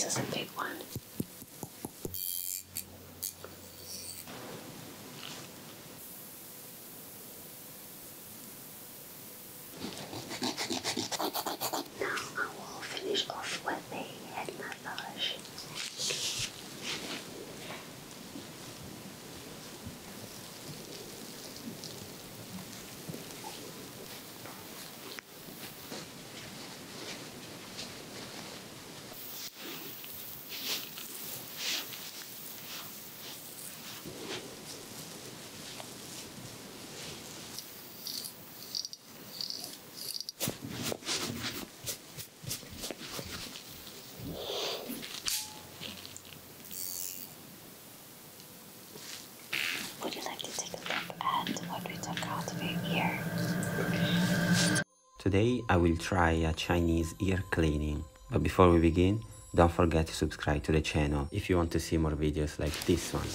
This is a big one. Now I will finish off with a head massage. Would you like to take a look at what we took out of your ear? Today I will try a Chinese ear cleaning. But before we begin, don't forget to subscribe to the channel if you want to see more videos like this one.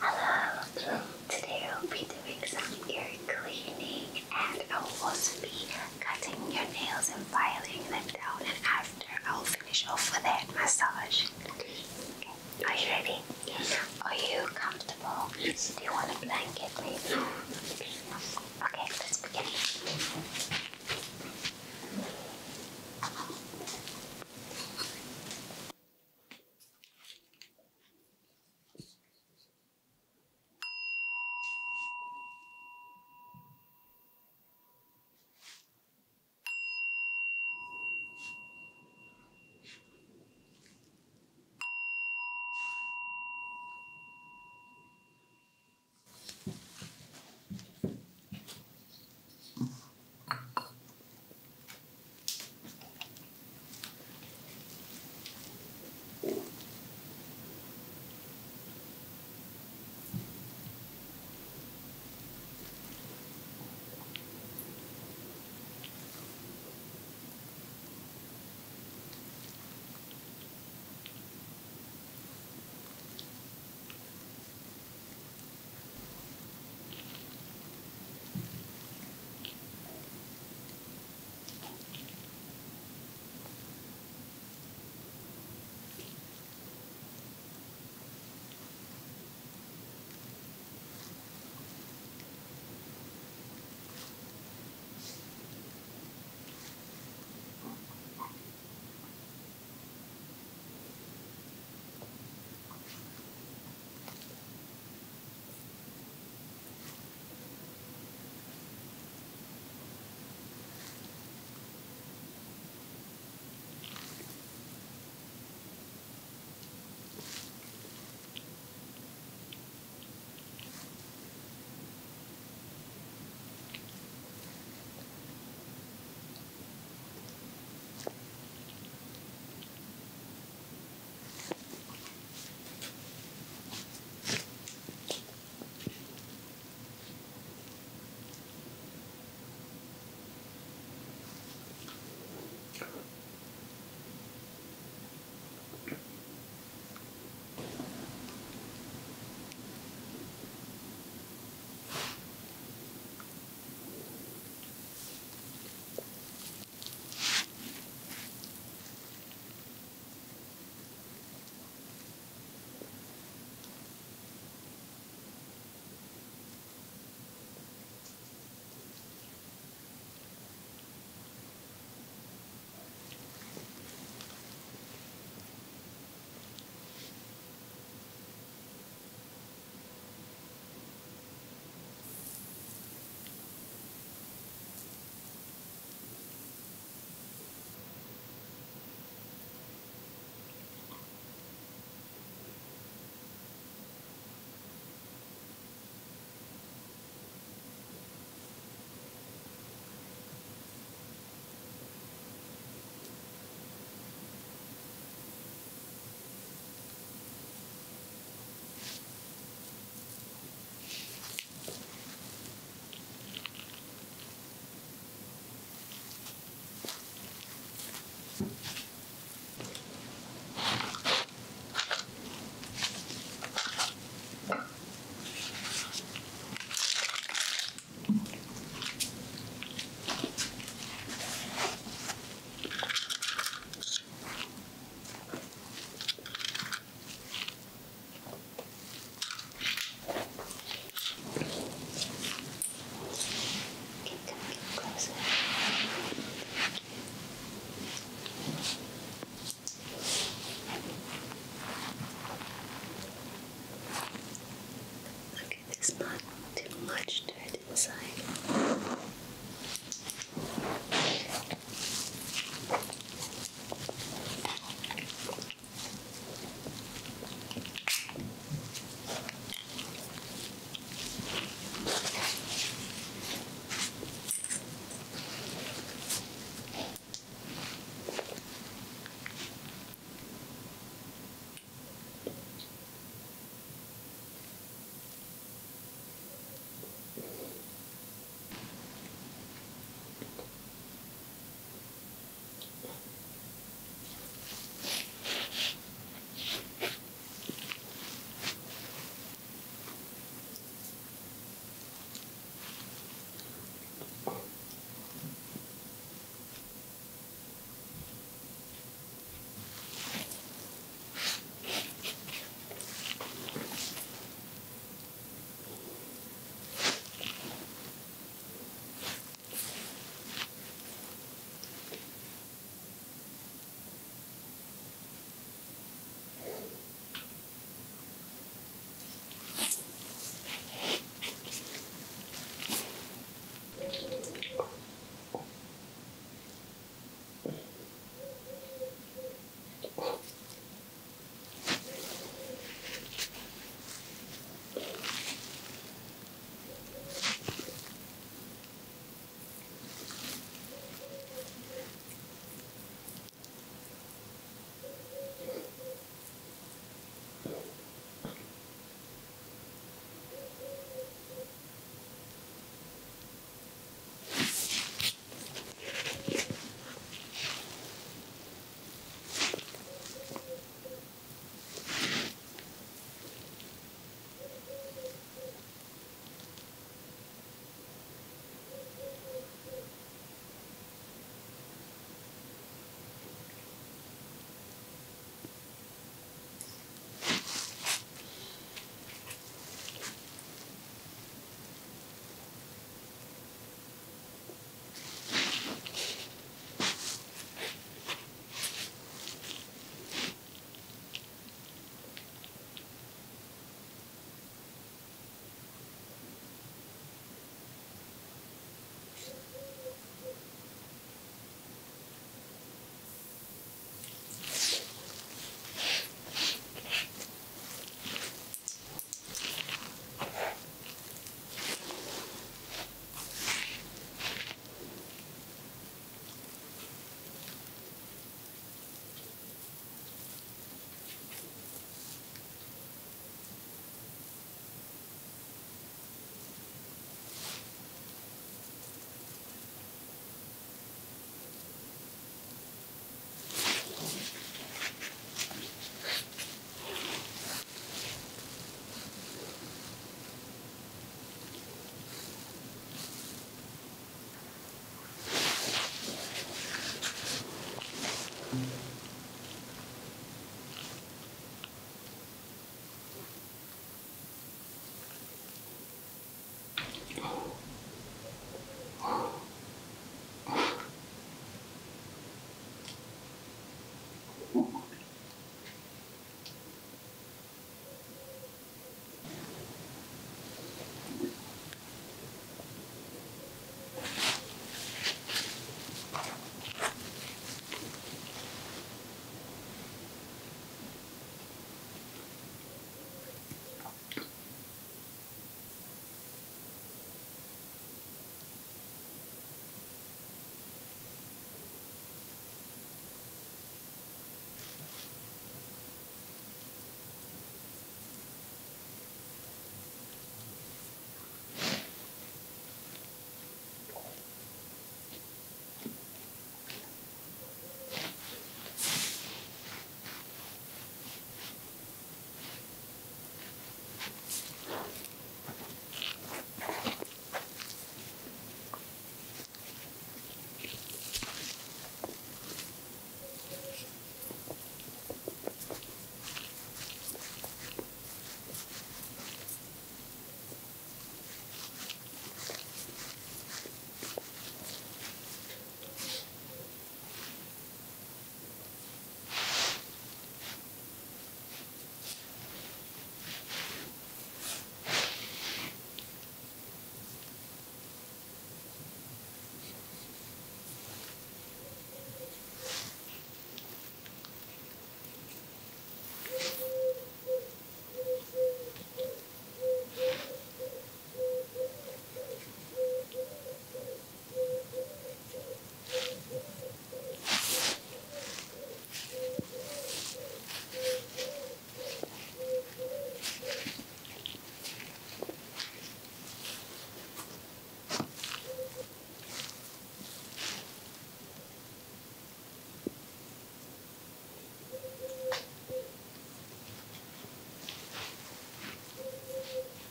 Hello. Today I'll be doing some ear cleaning and I'll also be cutting your nails and filing them down and after I'll finish off with a head massage. Okay. Are you ready? Yes. Are you comfortable? Yes. Do you want a blanket maybe?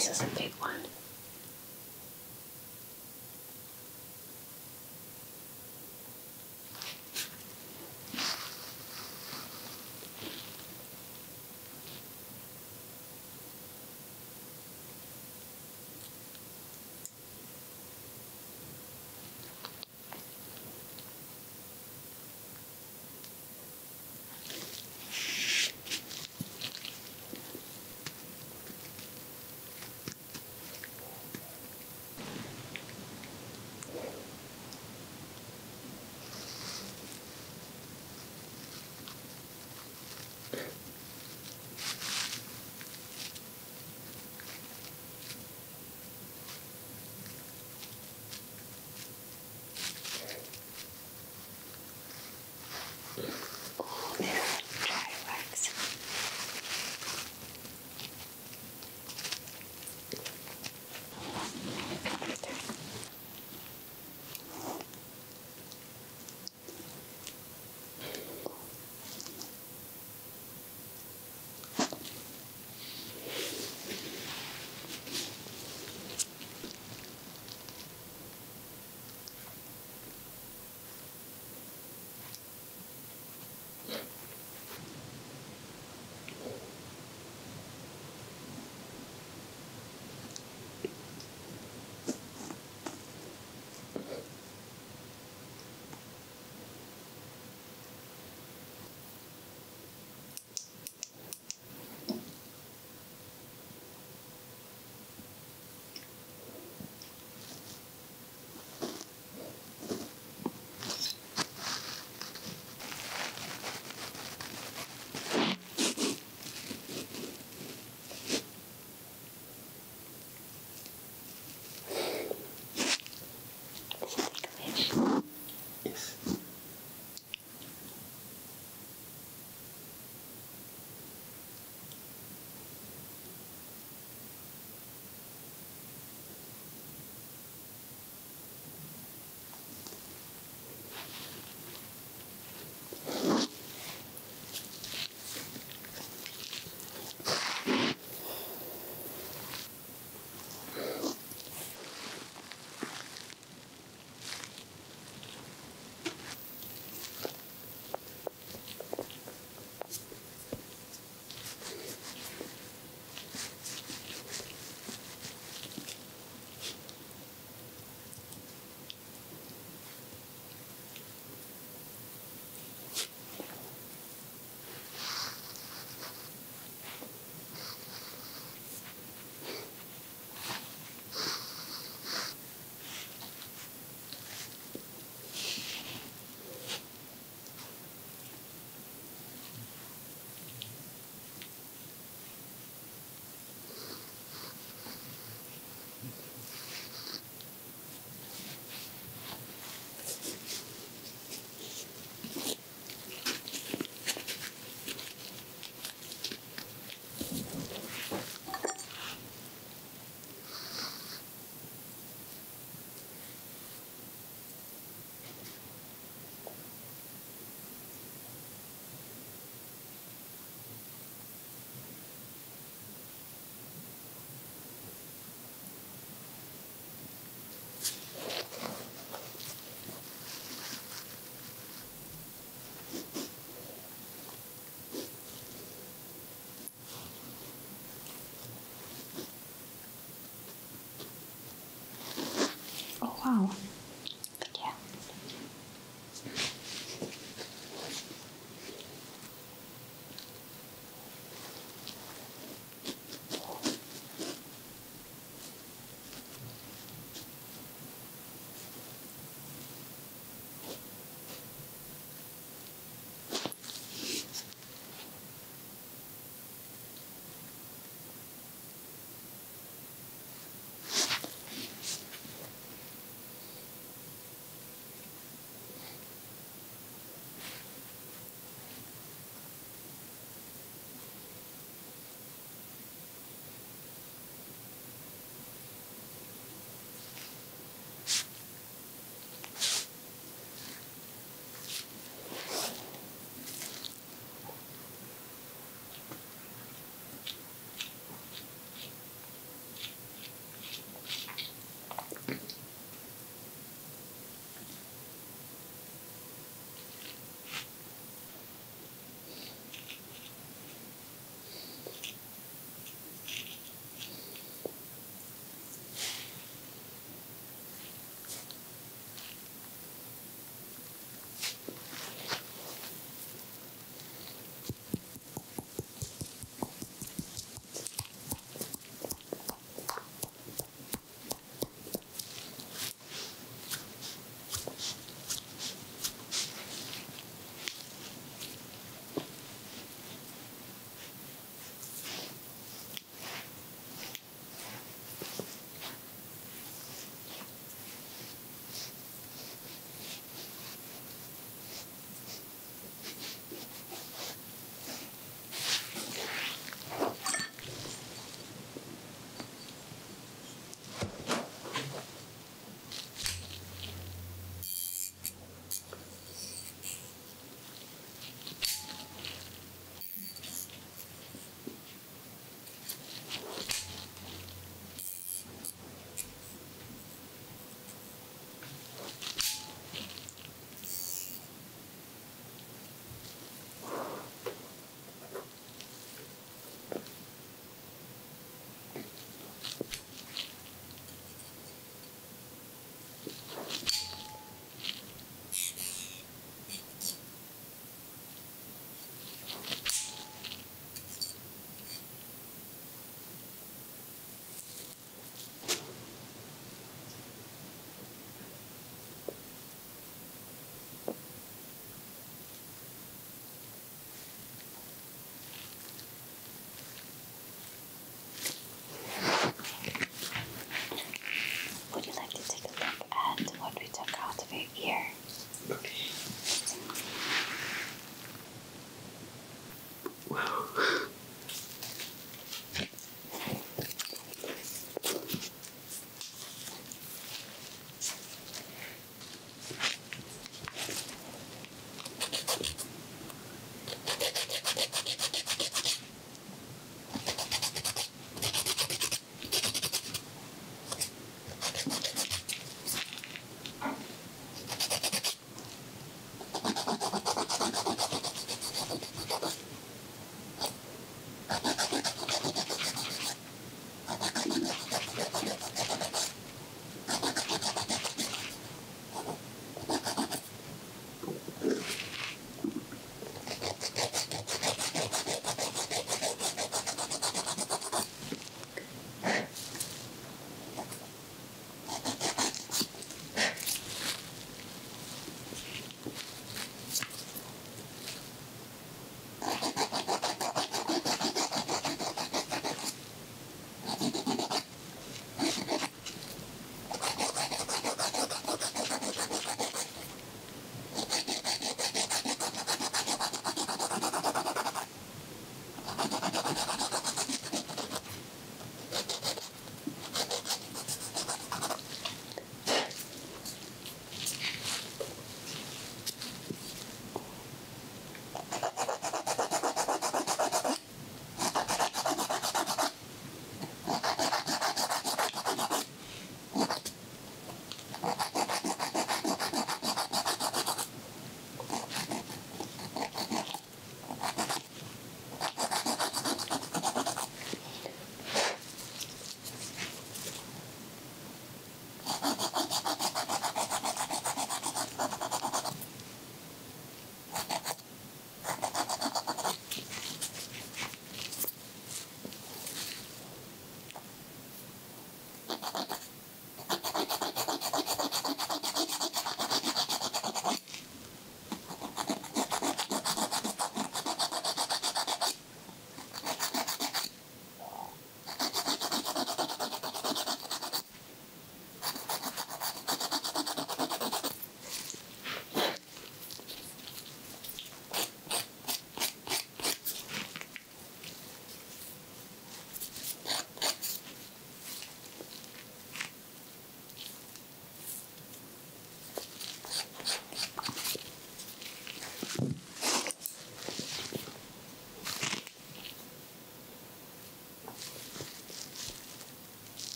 This is a big one.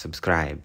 Subscribe.